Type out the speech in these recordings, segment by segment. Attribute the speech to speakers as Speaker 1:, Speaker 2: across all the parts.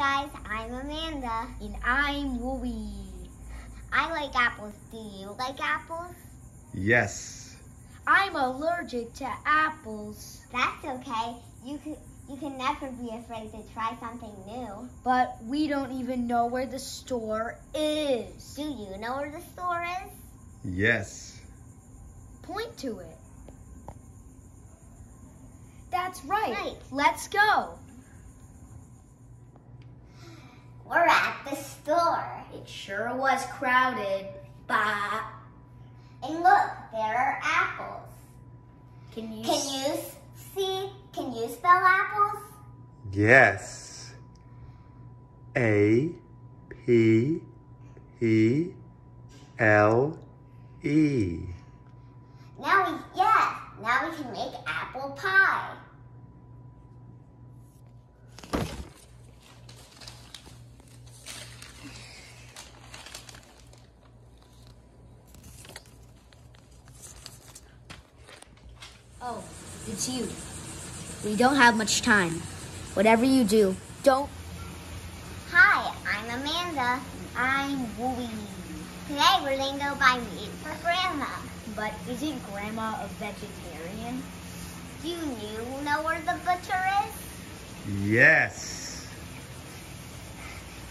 Speaker 1: guys, I'm Amanda.
Speaker 2: And I'm Wooly.
Speaker 1: I like apples. Do you like apples?
Speaker 3: Yes.
Speaker 2: I'm allergic to apples.
Speaker 1: That's okay. You can you can never be afraid to try something new.
Speaker 2: But we don't even know where the store is.
Speaker 1: Do you know where the store is?
Speaker 3: Yes.
Speaker 2: Point to it. That's right.
Speaker 1: Right.
Speaker 2: Let's go.
Speaker 1: We're at the store.
Speaker 2: It sure was crowded. Bah.
Speaker 1: And look, there are apples.
Speaker 2: Can you
Speaker 1: Can you see? Can you spell apples?
Speaker 3: Yes. A P P L E.
Speaker 1: Now we yes. Now we can make apple pie.
Speaker 2: Oh, it's you. We don't have much time. Whatever you do, don't.
Speaker 1: Hi, I'm Amanda.
Speaker 2: I'm Wooly.
Speaker 1: Today we're gonna go buy meat for Grandma.
Speaker 2: But isn't Grandma a vegetarian?
Speaker 1: Do you know where the butcher is?
Speaker 3: Yes.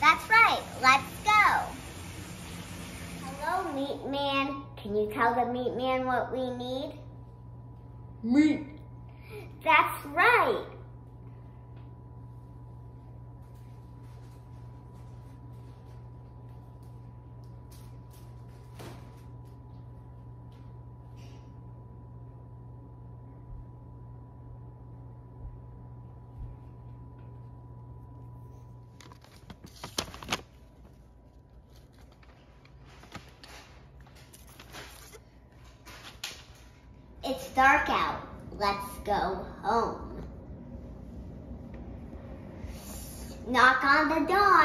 Speaker 1: That's right. Let's go. Hello, meat man. Can you tell the meat man what we need?
Speaker 2: Meat.
Speaker 1: That's right. It's dark out. Let's go home. Knock on the door.